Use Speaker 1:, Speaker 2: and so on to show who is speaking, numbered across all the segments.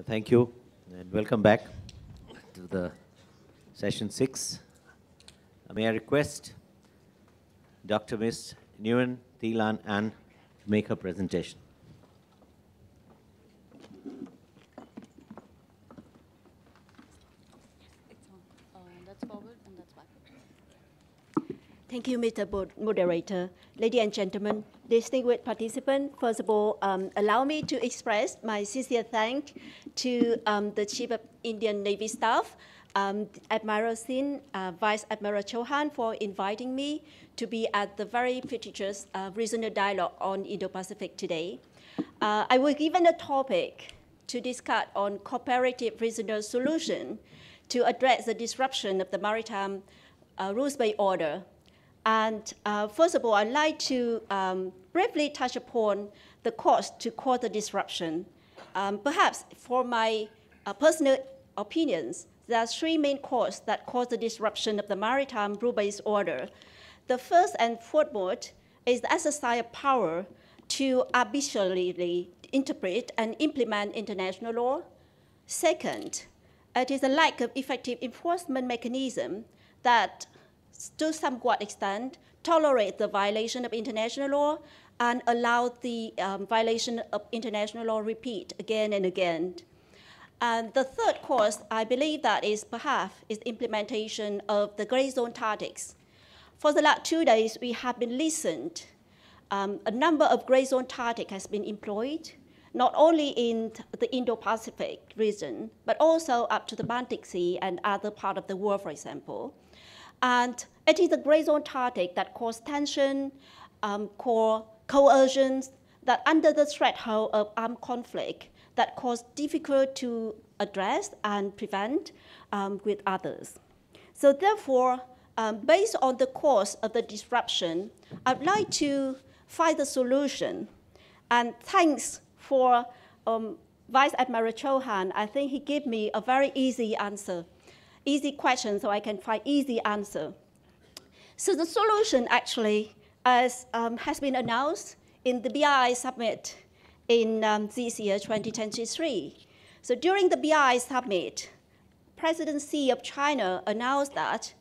Speaker 1: Thank you, and welcome back to the session six. May I request Dr. Ms. Nguyen Thi Lan Anh to make her presentation.
Speaker 2: It's on. Uh, that's forward and that's back.
Speaker 3: Thank you, Mr. Bo- Moderator. Ladies and gentlemen, distinguished participants, first of all, um, allow me to express my sincere thanks to um, the Chief of Indian Navy Staff, um, Admiral Singh, uh, Vice Admiral Chauhan, for inviting me to be at the very prestigious uh, regional dialogue on Indo-Pacific today. Uh, I was given a topic to discuss on cooperative regional solution to address the disruption of the maritime uh, rules-based order and uh, first of all, I'd like to um, briefly touch upon the cause to cause the disruption. Um, perhaps for my uh, personal opinions, there are three main causes that cause the disruption of the maritime rule-based order. The first and foremost is the exercise of power to arbitrarily interpret and implement international law. Second, it is a lack of effective enforcement mechanism that to somewhat extent tolerate the violation of international law and allow the um, violation of international law repeat again and again. And the third cause, I believe that is perhaps is implementation of the gray zone tactics. For the last two days, we have been listened. Um, a number of gray zone tactics has been employed, not only in the Indo-Pacific region, but also up to the Baltic Sea and other part of the world, for example. And it is the gray zone tactic that cause tension, um, cause coercion, that under the threshold of armed conflict, that cause difficult to address and prevent um, with others. So therefore, um, based on the cause of the disruption, I'd like to find the solution. And thanks for um, Vice Admiral Chauhan. I think he gave me a very easy answer easy question so I can find easy answer. So the solution actually as, um, has been announced in the BRI summit in um, this year, 2023. So during the BRI summit, President Xi of China announced that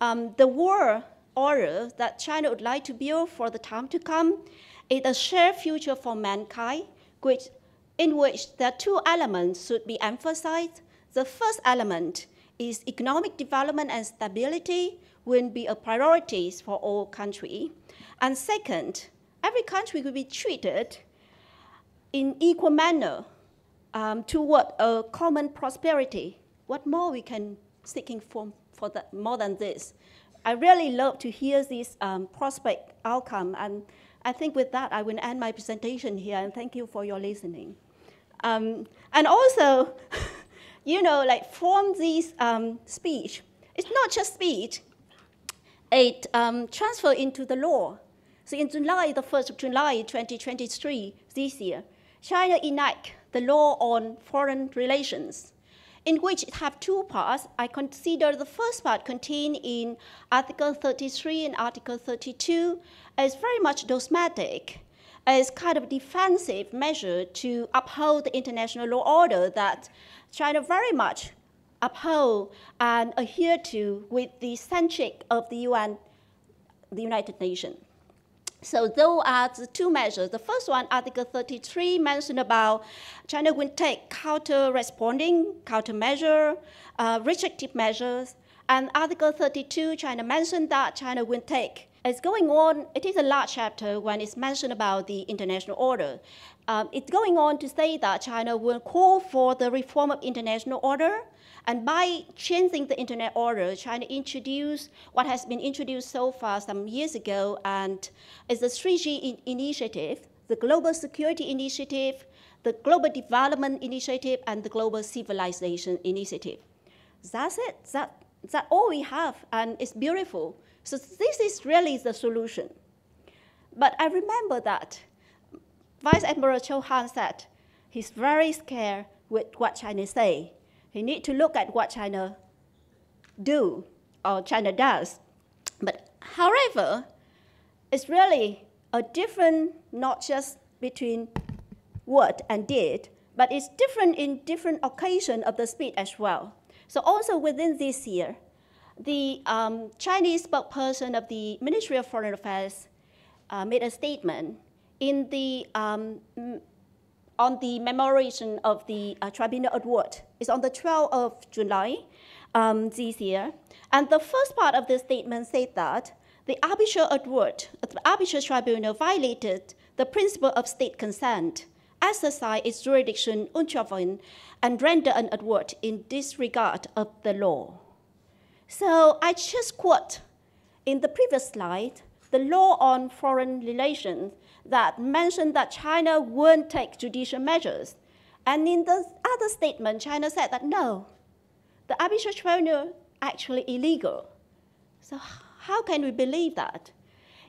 Speaker 3: um, the world order that China would like to build for the time to come is a shared future for mankind, which, in which the two elements should be emphasized. The first element is economic development and stability will be a priority for all countries. And second, every country will be treated in equal manner um, toward a common prosperity. What more we can seeking for, for that, more than this? I really love to hear this um, prospect outcome, and I think with that I will end my presentation here, and thank you for your listening. Um, and also, you know, like from this um, speech, it's not just speech, it um, transferred into the law. So in July, the 1st of July 2023, this year, China enacted the law on foreign relations, in which it have two parts. I consider the first part contained in Article 33 and Article 32 as very much dogmatic, as kind of defensive measure to uphold the international law order that China very much uphold and adhere to with the centric of the UN, the United Nations. So those are the two measures. The first one, Article 33, mentioned about China will take counter-responding, countermeasure, uh, restrictive measures. And Article 32, China mentioned that China will take. It's going on, it is a large chapter when it's mentioned about the international order. Um, it's going on to say that China will call for the reform of international order, and by changing the internet order, China introduced what has been introduced so far some years ago, and is the 3G initiative, the Global Security Initiative, the Global Development Initiative, and the Global Civilization Initiative. That's it. That, that's all we have, and it's beautiful. So this is really the solution. But I remember that Vice Admiral Chauhan said he's very scared with what China say. He need to look at what China do or China does. But however, it's really a different, not just between what and did, but it's different in different occasion of the speech as well. So also within this year, the um, Chinese spokesperson of the Ministry of Foreign Affairs uh, made a statement in the um, on the commemoration of the uh, Tribunal Award. It's on the 12th of July um, this year. And the first part of the statement said that the arbitral award, the arbitral tribunal violated the principle of state consent, exercised its jurisdiction ultra vires, and rendered an award in disregard of the law. So I just quote in the previous slide the law on foreign relations that mentioned that China won't take judicial measures. And in the other statement, China said that no, the arbitral tribunal actually illegal. So how can we believe that?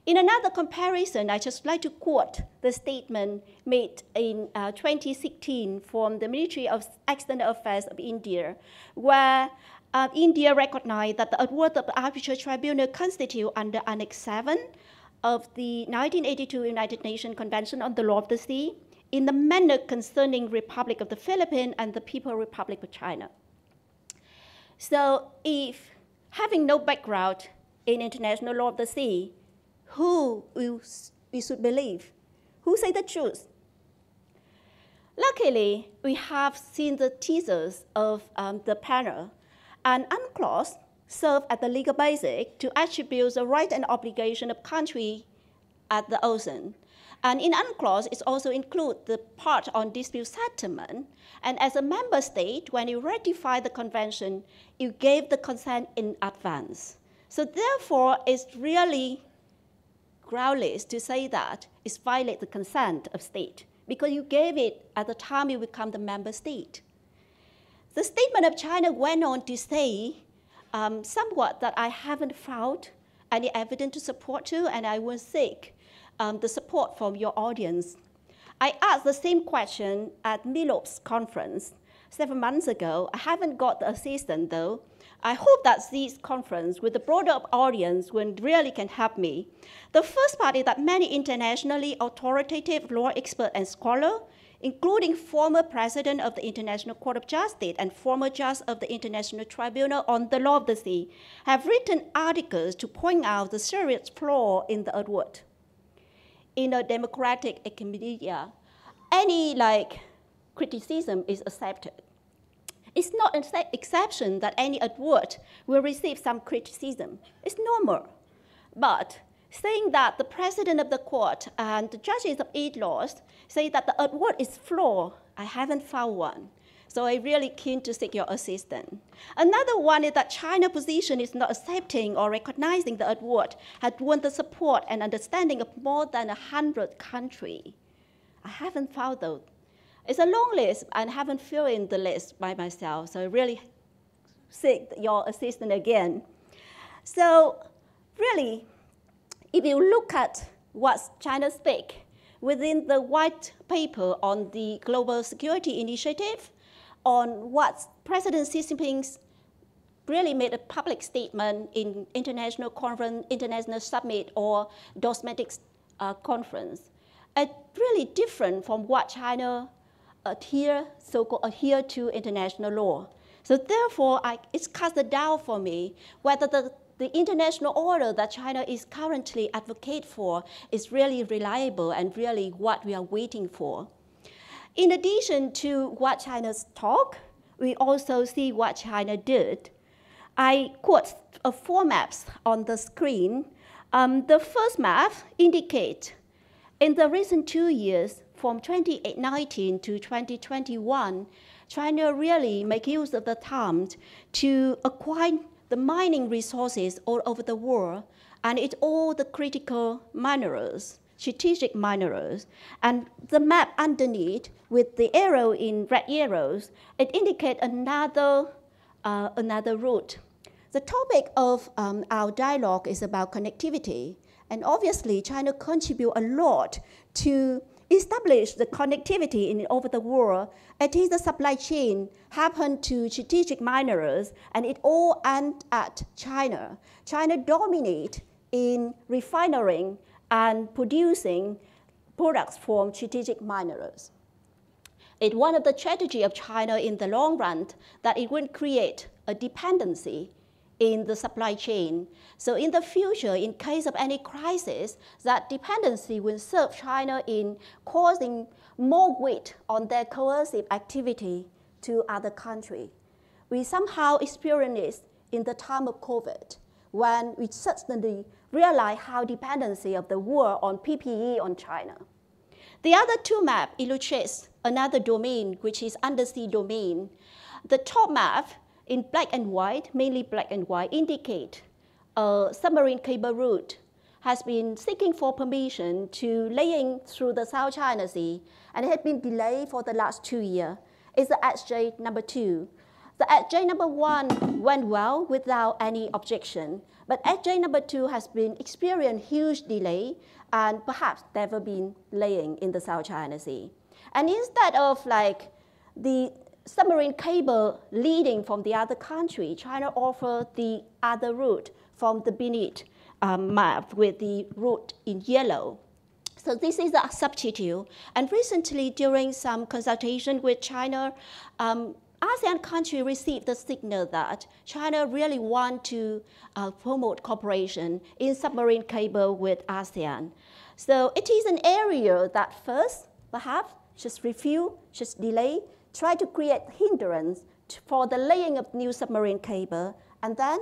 Speaker 3: In another comparison, I just like to quote the statement made in uh, 2016 from the Ministry of External Affairs of India, where uh, India recognized that the award of the arbitral tribunal constitute under Annex 7 of the 1982 United Nations Convention on the Law of the Sea in the manner concerning Republic of the Philippines and the People Republic of China. So if having no background in international law of the sea, who we should believe? Who say the truth? Luckily, we have seen the teasers of um, the panel, and UNCLOS serve as the legal basis to attribute the right and obligation of country at the ocean. And in UNCLOS, it also includes the part on dispute settlement. And as a member state, when you ratify the convention, you gave the consent in advance. So therefore, it's really groundless to say that it violates the consent of state because you gave it at the time you become the member state. The statement of China went on to say um, somewhat that I haven't found any evidence to support you, and I will seek um, the support from your audience. I asked the same question at MILOP's conference seven months ago. I haven't got the assistant though. I hope that this conference with the broader audience will really can help me. The first part is that many internationally authoritative law experts and scholars including former president of the International Court of Justice and former judge of the International Tribunal on the Law of the Sea, have written articles to point out the serious flaw in the award. In a democratic economy, any like criticism is accepted. It's not an exception that any award will receive some criticism. It's normal. But saying that the president of the court and the judges of ITLOS say that the award is flawed. I haven't found one. So I'm really keen to seek your assistance. Another one is that China's position is not accepting or recognizing the award had won the support and understanding of more than 100 countries. I haven't found those. It's a long list and I haven't filled in the list by myself, so I really seek your assistance again. So really, if you look at what China speak within the white paper on the Global Security Initiative, on what President Xi Jinping really made a public statement in international conference, international summit, or domestic uh, conference. It's really different from what China adhere, so-called adhere to international law. So therefore, I, it's cast a doubt for me whether the the international order that China is currently advocate for is really reliable and really what we are waiting for. In addition to what China's talk, we also see what China did. I quote uh, four maps on the screen. Um, the first map indicates in the recent two years, from 2019 to 2021, China really make use of the time to acquire the mining resources all over the world, and it's all the critical minerals, strategic minerals. And the map underneath with the arrow in red arrows, it indicates another, uh, another route. The topic of um, our dialogue is about connectivity. And obviously, China contribute a lot to establish the connectivity in over the world. It is the supply chain happened to strategic miners, and it all end at China. China dominate in refining and producing products from strategic miners. it one of the strategy of China in the long run that it will create a dependency in the supply chain. So in the future, in case of any crisis, that dependency will serve China in causing more weight on their coercive activity to other countries. We somehow experienced in the time of COVID when we suddenly realized how dependency of the war on PPE on China. The other two map illustrates another domain, which is undersea domain. The top map in black and white, mainly black and white, indicate a submarine cable route has been seeking for permission to laying through the South China Sea, and it had been delayed for the last two years. It's the SJ number two. The SJ number one went well without any objection, but SJ number two has been experienced huge delay and perhaps never been laying in the South China Sea. And instead of like the submarine cable leading from the other country, China offered the other route from the beneath um, map with the route in yellow. So this is a substitute. And recently, during some consultation with China, um, ASEAN country received the signal that China really want to uh, promote cooperation in submarine cable with ASEAN. So it is an area that first, perhaps, just refuse, just delay, try to create hindrance for the laying of new submarine cable, and then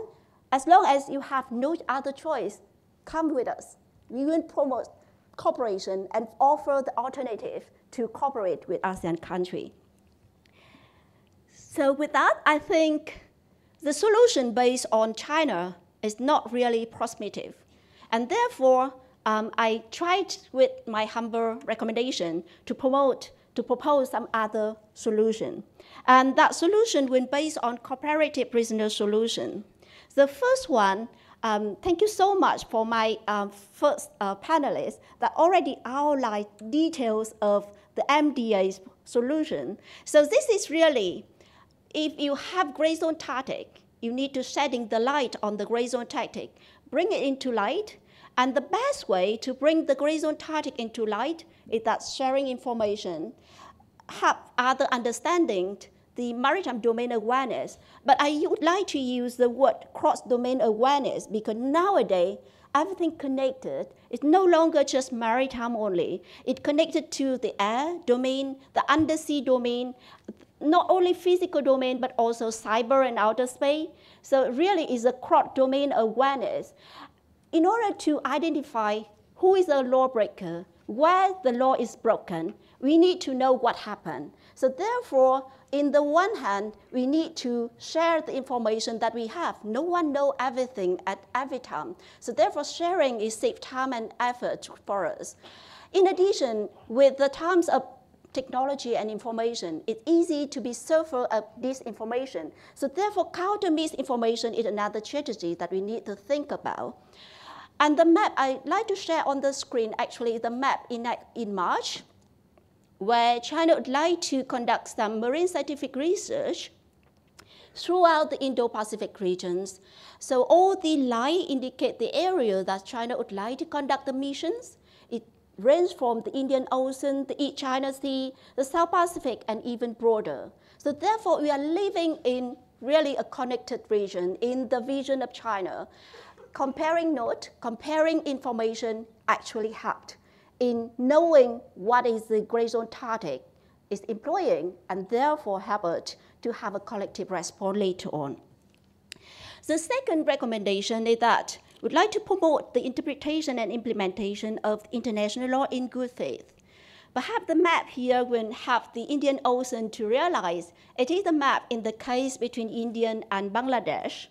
Speaker 3: as long as you have no other choice, come with us. We will promote cooperation and offer the alternative to cooperate with ASEAN country. So with that, I think the solution based on China is not really prospective. And therefore, um, I tried with my humble recommendation to promote to propose some other solution. And that solution was based on cooperative prisoner solution. The first one, um, thank you so much for my um, first uh, panelist that already outlined details of the MDA's solution. So this is really, if you have gray zone tactic, you need to shedding the light on the gray zone tactic, bring it into light, and the best way to bring the gray zone tactic into light is that sharing information, have other understanding the maritime domain awareness. But I would like to use the word cross-domain awareness because nowadays everything connected. It's no longer just maritime only. It's connected to the air domain, the undersea domain, not only physical domain, but also cyber and outer space. So it really is a cross-domain awareness. In order to identify who is a lawbreaker, where the law is broken, we need to know what happened. So therefore, in the one hand, we need to share the information that we have. No one knows everything at every time. So therefore, sharing is save time and effort for us. In addition, with the times of technology and information, it's easy to be surfer of disinformation. So therefore, counter misinformation is another strategy that we need to think about. And the map I'd like to share on the screen actually the map in, in March, where China would like to conduct some marine scientific research throughout the Indo-Pacific regions. So all the lines indicate the area that China would like to conduct the missions. It ranges from the Indian Ocean, the East China Sea, the South Pacific, and even broader. So therefore, we are living in really a connected region in the vision of China comparing note, comparing information actually helped in knowing what is the gray zone tactic is employing and therefore helped to have a collective response later on. The second recommendation is that we'd like to promote the interpretation and implementation of international law in good faith. Perhaps the map here will help the Indian Ocean to realize it is a map in the case between India and Bangladesh,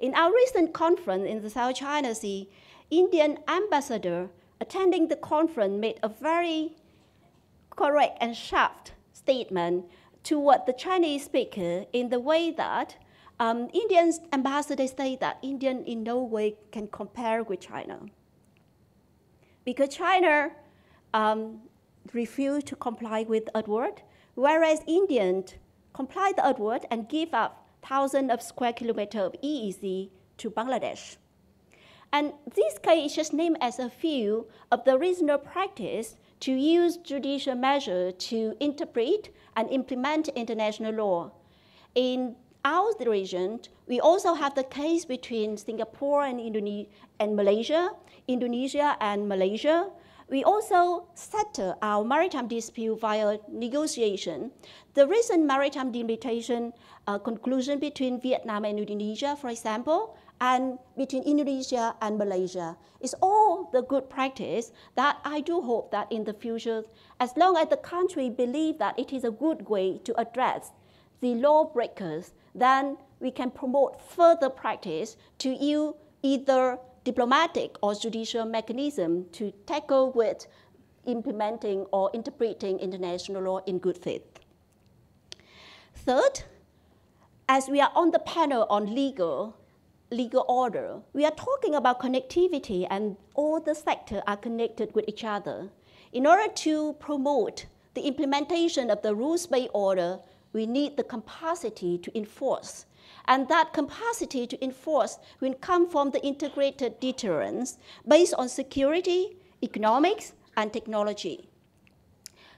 Speaker 3: in our recent conference in the South China Sea, Indian ambassador attending the conference made a very correct and sharp statement toward the Chinese speaker in the way that um, Indian ambassador say that Indian in no way can compare with China. Because China um, refused to comply with UNCLOS, whereas Indians comply the UNCLOS and give up thousands of square kilometers of EEZ to Bangladesh. And this case is just named as a few of the regional practice to use judicial measure to interpret and implement international law. In our region, we also have the case between Singapore and, Indone- and Malaysia, Indonesia and Malaysia. We also settle our maritime dispute via negotiation. The recent maritime delimitation uh, conclusion between Vietnam and Indonesia, for example, and between Indonesia and Malaysia is all the good practice that I do hope that in the future, as long as the country believe that it is a good way to address the lawbreakers, then we can promote further practice to use either diplomatic or judicial mechanism to tackle with implementing or interpreting international law in good faith. Third, as we are on the panel on legal, legal order, we are talking about connectivity and all the sectors are connected with each other. In order to promote the implementation of the rules-based order, we need the capacity to enforce. And that capacity to enforce will come from the integrated deterrence based on security, economics, and technology.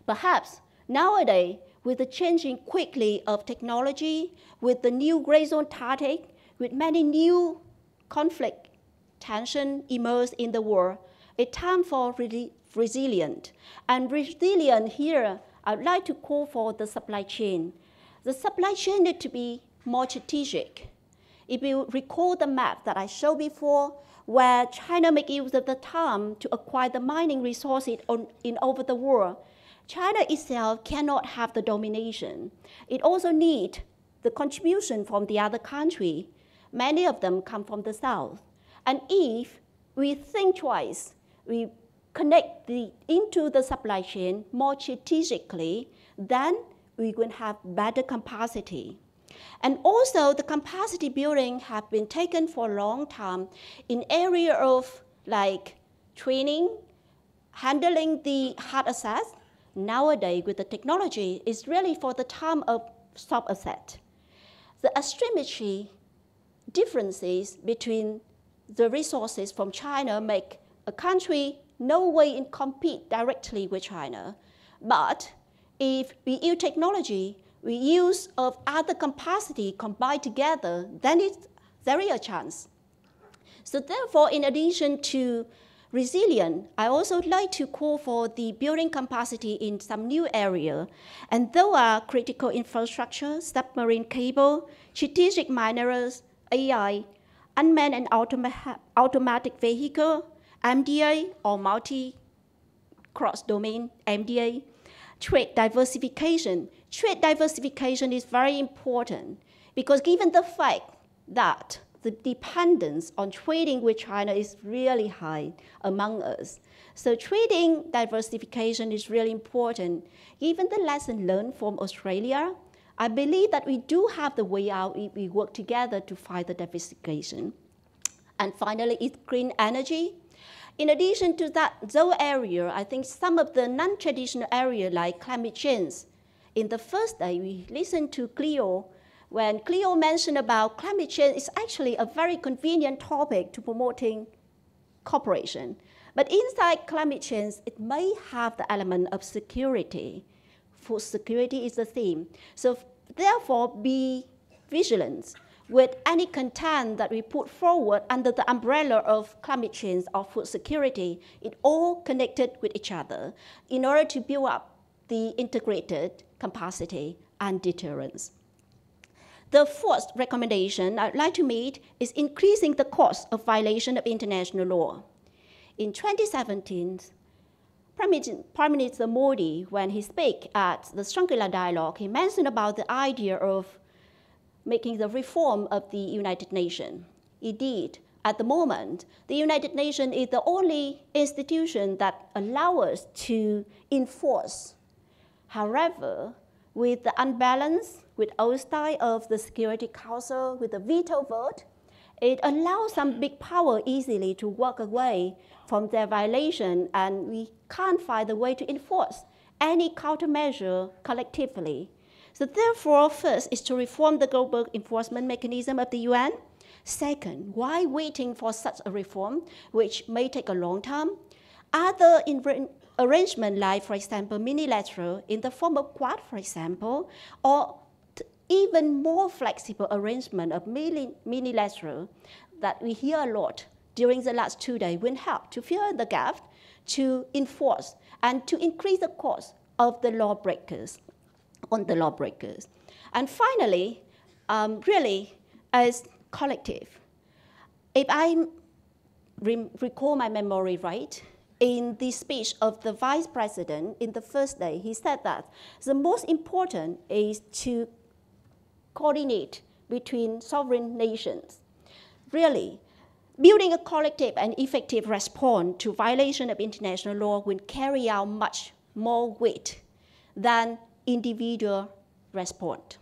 Speaker 3: Perhaps nowadays, with the changing quickly of technology, with the new gray zone tactic, with many new conflict tension emerge in the world, a time for re resilient. And resilient here, I'd like to call for the supply chain. The supply chain need to be more strategic. If you recall the map that I showed before, where China make use of the time to acquire the mining resources on, in over the world, China itself cannot have the domination. It also needs the contribution from the other country. Many of them come from the south. And if we think twice, we connect the, into the supply chain more strategically, then we will have better capacity. And also the capacity building have been taken for a long time in area of like training, handling the hard assets, nowadays with the technology is really for the time of soft asset. The asymmetry differences between the resources from China make a country no way in compete directly with China. But if we use technology, we use of other capacity combined together, then it's, there is a chance. So therefore, in addition to resilient, I also like to call for the building capacity in some new area. And those are critical infrastructure, submarine cable, strategic minerals, AI, unmanned and automa automatic vehicle, MDA or multi cross domain MDA, trade diversification. Trade diversification is very important because given the fact that the dependence on trading with China is really high among us. So trading diversification is really important. Given the lesson learned from Australia, I believe that we do have the way out if we work together to fight the diversification. And finally, it's green energy. In addition to that zone area, I think some of the non-traditional area like climate change. In the first day, we listened to Cleo when Cleo mentioned about climate change, it's actually a very convenient topic to promoting cooperation. But inside climate change, it may have the element of security. Food security is the theme. So therefore, be vigilant with any content that we put forward under the umbrella of climate change or food security. It all connected with each other in order to build up the integrated capacity and deterrence. The fourth recommendation I'd like to make is increasing the cost of violation of international law. In 2017, Prime Minister Modi, when he spoke at the Shangri-La Dialogue, he mentioned about the idea of making the reform of the United Nations. Indeed, at the moment, the United Nations is the only institution that allows us to enforce. However, with the unbalance with oversight of the Security Council with the veto vote, it allows some big power easily to walk away from their violation, and we can't find a way to enforce any countermeasure collectively. So therefore, first is to reform the global enforcement mechanism of the UN. Second, why waiting for such a reform, which may take a long time? Other arrangement like, for example, minilateral in the form of Quad, for example, or even more flexible arrangement of mini- minilateral that we hear a lot during the last two days will help to fill the gap, to enforce, and to increase the cost of the lawbreakers, on the lawbreakers. And finally, um, really, as collective, if I re- recall my memory right, in the speech of the vice president in the first day, he said that the most important is to coordinate between sovereign nations. Really, building a collective and effective response to violation of international law will carry out much more weight than individual response.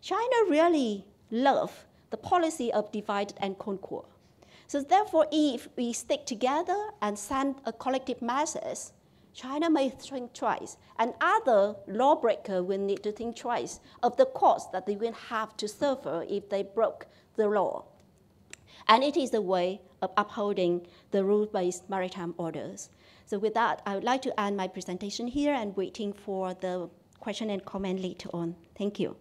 Speaker 3: China really love the policy of divide and conquer. So therefore, if we stick together and send a collective message, China may think twice, and other lawbreakers will need to think twice of the cost that they will have to suffer if they broke the law. And it is a way of upholding the rule-based maritime orders. So with that, I would like to end my presentation here and waiting for the question and comment later on. Thank you.